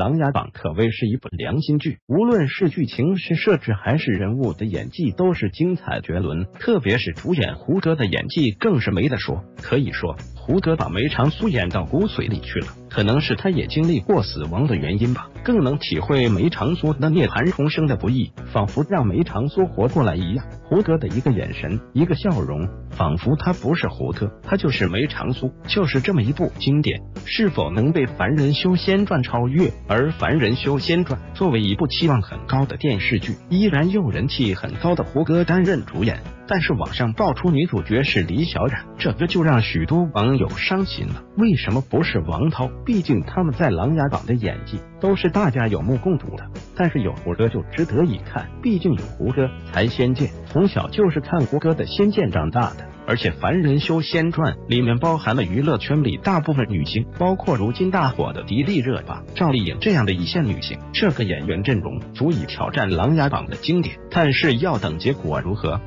琅琊榜》可谓是一部良心剧，无论是剧情、是设置还是人物的演技，都是精彩绝伦。特别是主演胡歌的演技更是没得说，可以说胡歌把梅长苏演到骨髓里去了。可能是他也经历过死亡的原因吧，更能体会梅长苏那涅槃重生的不易，仿佛让梅长苏活过来一样。胡歌的一个眼神，一个笑容，仿佛他不是胡歌，他就是梅长苏。就是这么一部经典，是否能被《凡人修仙传》超越？而《凡人修仙传》作为一部期望很高的电视剧，依然用人气很高的胡歌担任主演。但是网上爆出女主角是李小冉，这个就让许多网友伤心了。为什么不是王涛？毕竟他们在《琅琊榜》的演技都是大家有目共睹的。但是有胡歌就值得一看，毕竟有胡歌才仙剑，从小就是看胡歌的仙剑长大的。而且《凡人修仙传》里面包含了娱乐圈里大部分女星，包括如今大火的迪丽热巴、赵丽颖这样的一线女星，这个演员阵容足以挑战《琅琊榜》的经典。但是要等结果如何？